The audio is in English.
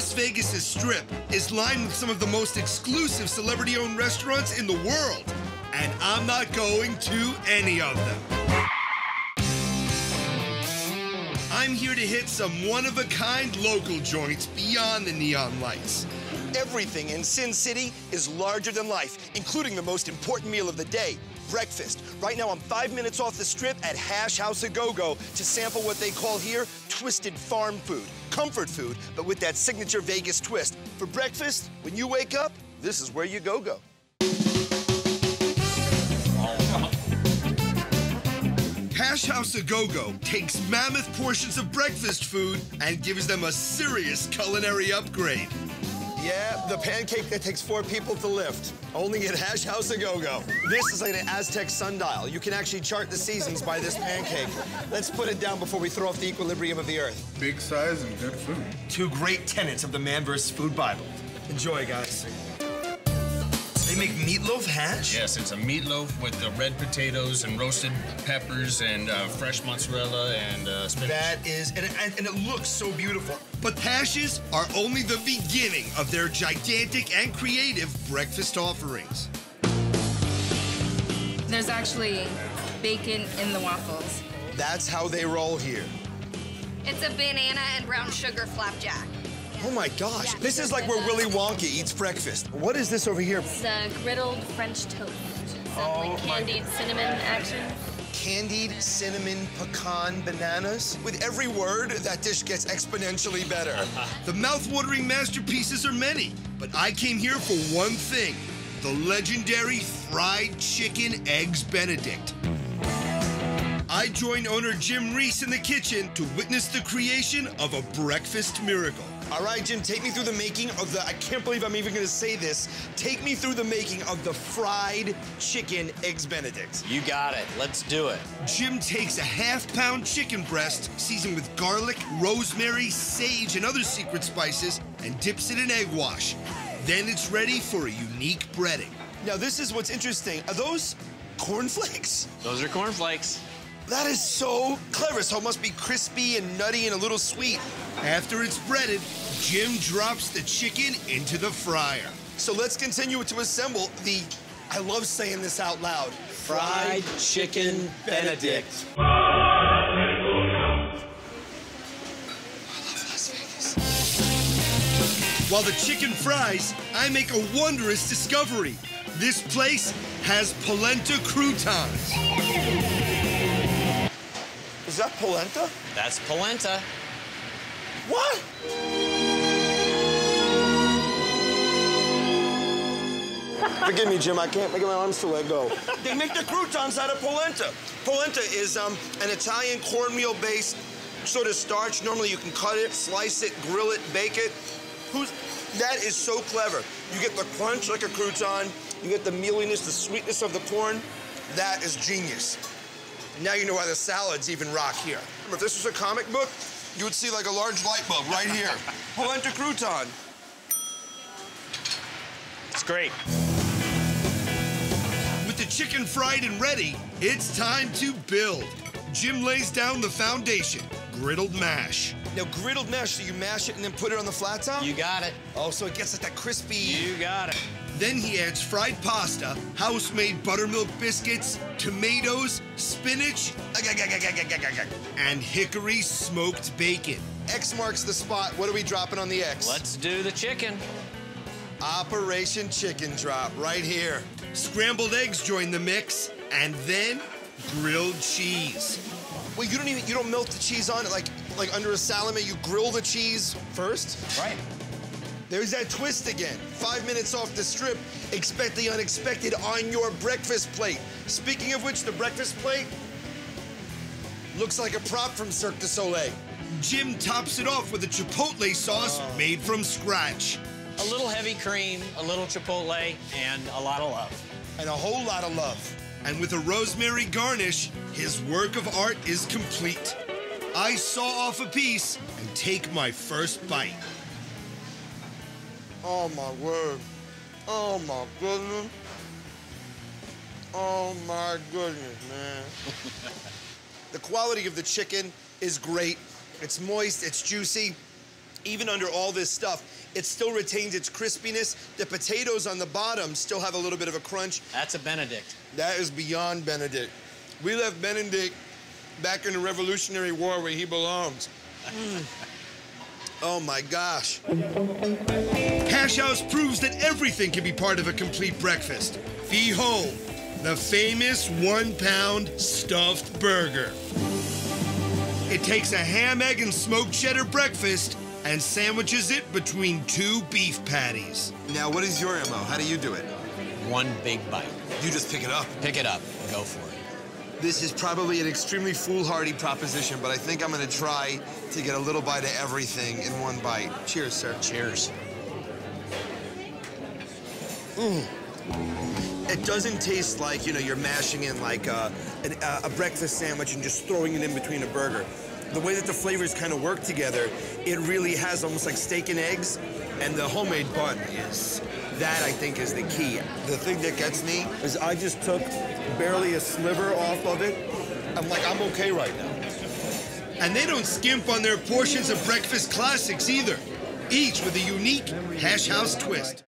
Las Vegas' strip is lined with some of the most exclusive celebrity owned restaurants in the world, and I'm not going to any of them. I'm here to hit some one of a kind local joints beyond the neon lights. Everything in Sin City is larger than life, including the most important meal of the day, breakfast. Right now, I'm five minutes off the strip at Hash House A Go Go to sample what they call here twisted farm food. Comfort food, but with that signature Vegas twist. For breakfast, when you wake up, this is where you go go. Hash House A Go Go takes mammoth portions of breakfast food and gives them a serious culinary upgrade. Yeah, the pancake that takes four people to lift. Only at Hash House A Go Go. This is like an Aztec sundial. You can actually chart the seasons by this pancake. Let's put it down before we throw off the equilibrium of the earth. Big size and good food. Two great tenets of the Man vs. Food Bible. Enjoy, guys. They make meatloaf hash? Yes, it's a meatloaf with the red potatoes and roasted peppers and uh, fresh mozzarella and uh, spinach. That is, and it, and, and it looks so beautiful. But hashes are only the beginning of their gigantic and creative breakfast offerings. There's actually bacon in the waffles. That's how they roll here. It's a banana and brown sugar flapjack. Oh my gosh, this is like where Willy Wonka eats breakfast. What is this over here? It's a griddled French toast. Some Oh, like candied cinnamon action. Candied cinnamon pecan bananas. With every word, that dish gets exponentially better. The mouth-watering masterpieces are many, but I came here for one thing, the legendary fried chicken eggs benedict. I joined owner Jim Reese in the kitchen to witness the creation of a breakfast miracle. All right, Jim, take me through the making of the, I can't believe I'm even gonna say this. Take me through the making of the fried chicken eggs benedict. You got it. Let's do it. Jim takes a half pound chicken breast, seasoned with garlic, rosemary, sage, and other secret spices, and dips it in egg wash. Then it's ready for a unique breading. Now, this is what's interesting. Are those cornflakes? Those are cornflakes. That is so clever. So it must be crispy and nutty and a little sweet. After it's breaded, Jim drops the chicken into the fryer. So let's continue to assemble the, I love saying this out loud, Fried chicken Benedict. While the chicken fries, I make a wondrous discovery. This place has polenta croutons. Is that polenta? That's polenta. What? Forgive me, Jim. I can't make my arms to let go. they make the croutons out of polenta. Polenta is um, an Italian cornmeal-based sort of starch. Normally, you can cut it, slice it, grill it, bake it. Who's that is so clever. You get the crunch like a crouton. You get the mealiness, the sweetness of the corn. That is genius. Now you know why the salads even rock here. Remember, if this was a comic book, you would see like a large light bulb right here. Polenta crouton. It's great. With the chicken fried and ready, it's time to build. Jim lays down the foundation, griddled mash. Now, griddled mash, so you mash it and then put it on the flat top? You got it. Oh, so it gets like that crispy. You got it. Then he adds fried pasta, house-made buttermilk biscuits, tomatoes, spinach, and hickory smoked bacon. X marks the spot. What are we dropping on the X? Let's do the chicken. Operation Chicken Drop right here. Scrambled eggs join the mix, and then grilled cheese. Wait, you don't even you don't melt the cheese on it like like under a salami. You grill the cheese first. Right. There's that twist again. Five minutes off the strip. Expect the unexpected on your breakfast plate. Speaking of which, the breakfast plate looks like a prop from Cirque du Soleil. Jim tops it off with a chipotle sauce oh. made from scratch. A little heavy cream, a little chipotle, and a lot of love. And a whole lot of love. And with a rosemary garnish, his work of art is complete. I saw off a piece and take my first bite. Oh my word. Oh my goodness. Oh my goodness, man. the quality of the chicken is great. It's moist, it's juicy. even under all this stuff, it still retains its crispiness. The potatoes on the bottom still have a little bit of a crunch. That's a Benedict. That is beyond Benedict. We left Benedict back in the Revolutionary War where he belongs. Mm. Oh my gosh. Hash House proves that everything can be part of a complete breakfast. Behold, the famous one pound stuffed burger. It takes a ham, egg, and smoked cheddar breakfast and sandwiches it between two beef patties. Now, what is your MO? How do you do it? One big bite. You just pick it up. Pick it up. Go for it. This is probably an extremely foolhardy proposition, but I think I'm gonna try to get a little bite of everything in one bite. Cheers, sir. Cheers. Mm. It doesn't taste like, you know, you're mashing in like a, an, a breakfast sandwich and just throwing it in between a burger. The way that the flavors kind of work together, it really has almost like steak and eggs, and the homemade bun is that I think is the key. The thing that gets me is I just took barely a sliver off of it. I'm like, I'm okay right now. And they don't skimp on their portions of breakfast classics either, each with a unique Hash House twist.